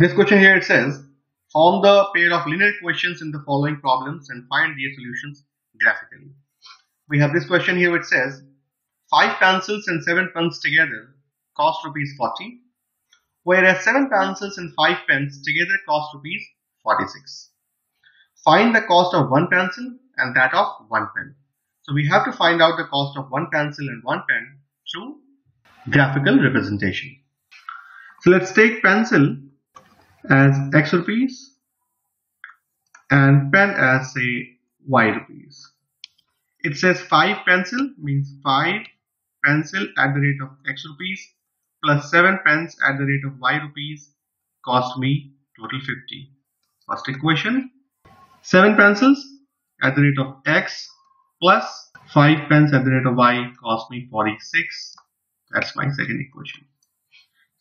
This question here it says, form the pair of linear equations in the following problems and find their solutions graphically. We have this question here which says, 5 pencils and 7 pens together cost rupees 40, whereas 7 pencils and 5 pens together cost rupees 46. Find the cost of one pencil and that of one pen. So we have to find out the cost of one pencil and one pen through graphical representation. So let's take pencil as x rupees and pen as say y rupees. It says 5 pencil means 5 pencil at the rate of x rupees plus 7 pens at the rate of y rupees cost me total 50. First equation 7 pencils at the rate of x plus 5 pens at the rate of y cost me 46. That's my second equation.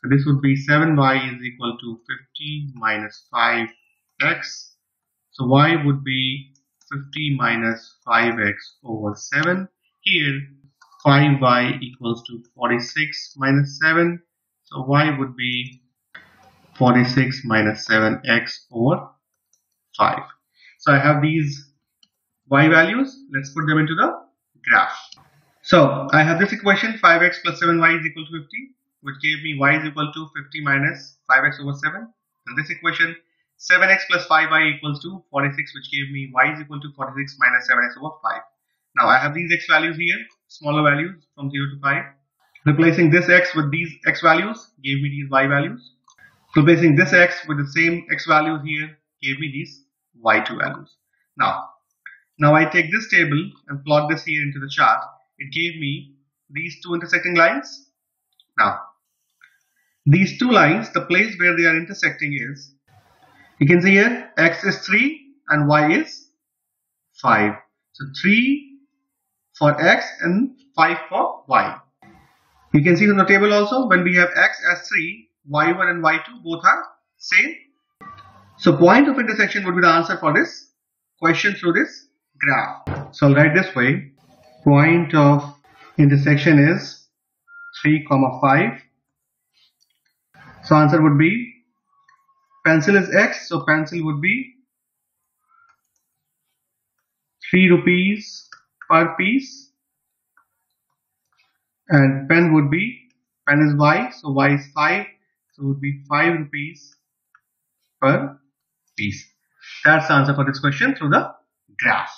So this would be 7y is equal to 50 minus 5x. So y would be 50 minus 5x over 7. Here 5y equals to 46 minus 7. So y would be 46 minus 7x over 5. So I have these y values. Let's put them into the graph. So I have this equation 5x plus 7y is equal to 50 which gave me y is equal to 50 minus 5x over 7. And this equation 7x plus 5y equals to 46 which gave me y is equal to 46 minus 7x over 5. Now I have these x values here, smaller values from 0 to 5. Replacing this x with these x values gave me these y values. Replacing this x with the same x values here gave me these y2 values. Now, now I take this table and plot this here into the chart. It gave me these two intersecting lines. Now, these two lines, the place where they are intersecting is, you can see here, x is 3 and y is 5. So 3 for x and 5 for y. You can see in the table also, when we have x as 3, y1 and y2 both are same. So point of intersection would be the answer for this question through this graph. So I'll write this way, point of intersection is 3 comma 5 so answer would be pencil is X, so pencil would be 3 rupees per piece and pen would be pen is Y, so Y is 5, so would be 5 rupees per piece. That's the answer for this question through the graph.